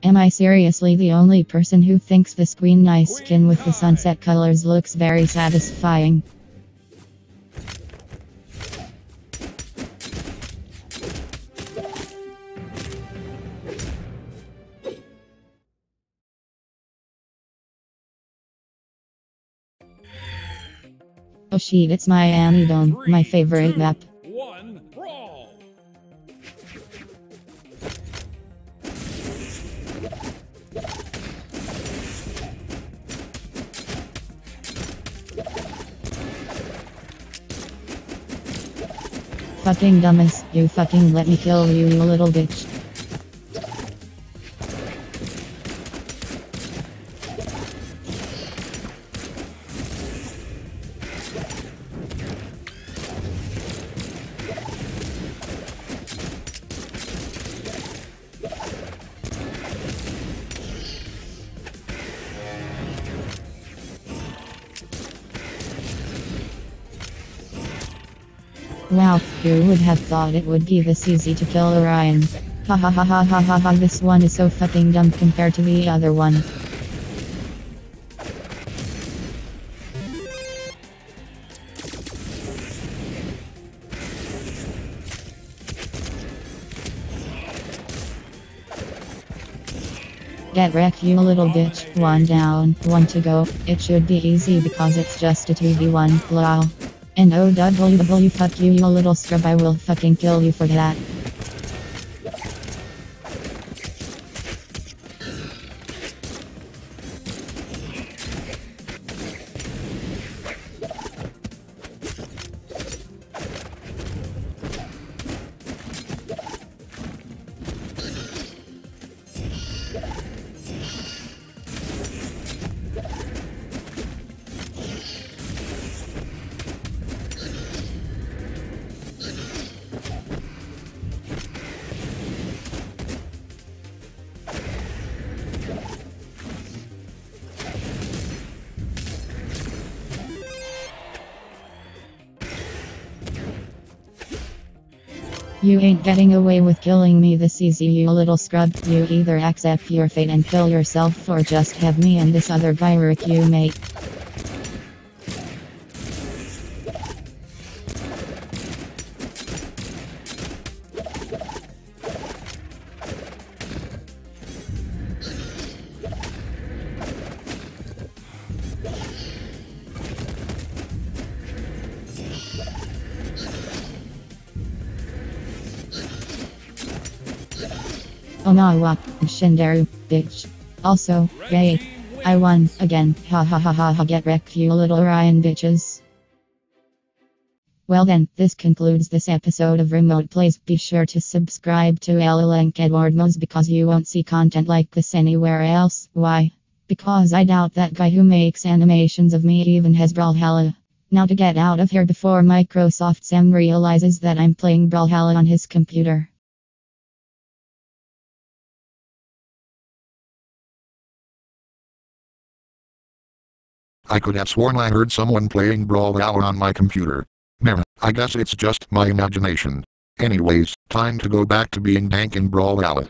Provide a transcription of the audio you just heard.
Am I seriously the only person who thinks this Queen Nai's skin with the sunset colors looks very satisfying? Oh shit, it's Miami Dome, my favorite map. Fucking dumbass, you fucking let me kill you, you little bitch. Wow, who would have thought it would be this easy to kill Orion? Ha ha ha ha ha ha ha this one is so fucking dumb compared to the other one. Get wrecked you little bitch, one down, one to go, it should be easy because it's just a 2v1, lol. And oh WW fuck you you little scrub I will fucking kill you for that. You ain't getting away with killing me this easy you little scrub. You either accept your fate and kill yourself or just have me and this other wreck you mate. Omawa, Shinderu, bitch. Also, yay. I won, again, ha ha ha ha ha get wrecked you little Orion bitches. Well then, this concludes this episode of Remote Plays. Be sure to subscribe to Link Edward Mos because you won't see content like this anywhere else. Why? Because I doubt that guy who makes animations of me even has Brawlhalla. Now to get out of here before Microsoft Sam realizes that I'm playing Brawlhalla on his computer. I could have sworn I heard someone playing Brawlhalla on my computer. Meh, I guess it's just my imagination. Anyways, time to go back to being dank in Brawlhalla.